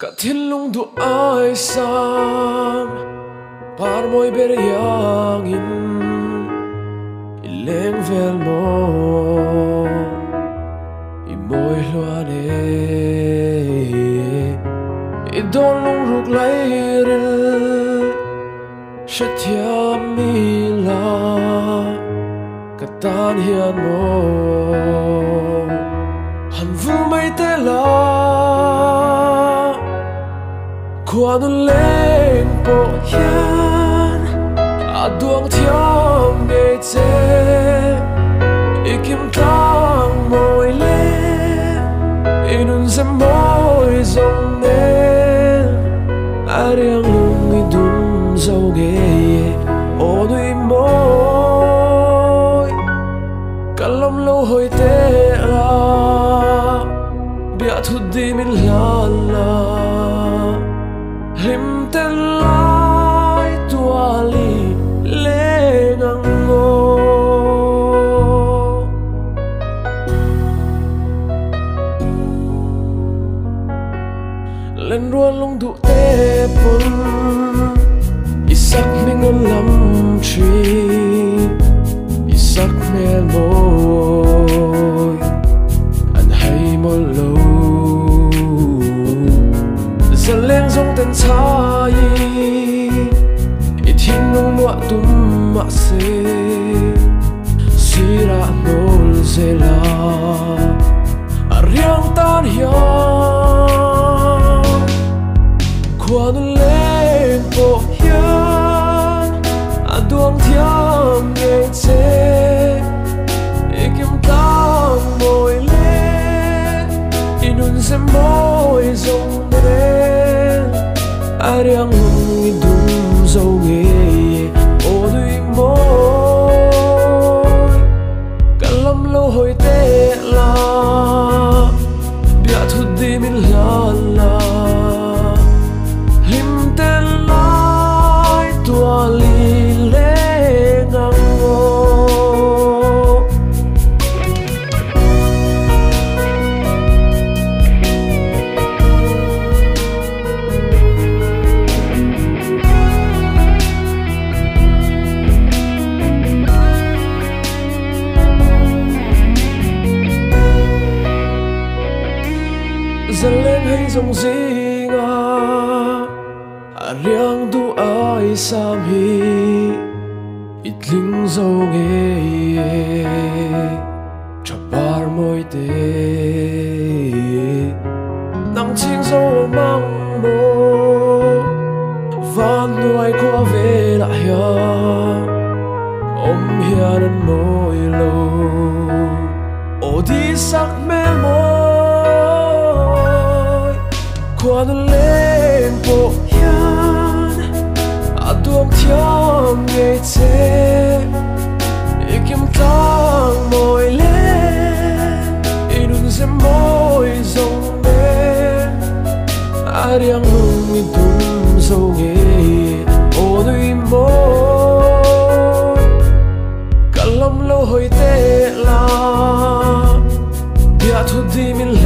cả thiên lung đủ ai sam par moi bê yang in ileng vel mo i môi loan i don lung ruk lai ril shatia mi la ka tan hian mo han vu mai te la khoan lên bộ hian a duang thiam nghe che i kim tang môi lên, i nun sem môi dòng nè a riang lung i dum dâu nghe ô nuôi môi kalam lâu hồi tê ra bia thu đi min la lên ruộng lung đủ tê phương hin nung nua tum ma se sira nol zela ariang tan hiang khoan lên bộ hiang aduang thiam nghe che ikim tang bia thu chung gì ngà à riêng du ai sam hi, ít linh dâu nghe cho bar môi tê. Nắng chiên dâu mang mô van nuôi qua về lại hiền ôm hiền môi lâu ô đi sắc mê môi khoan lên bộ hiền a duong thiam kim tang môi lên i đun se môi dòng lên a riêng lung i dum dâu nghe ô đuôi môi cả lâu hồi tệ la bia thu đi mình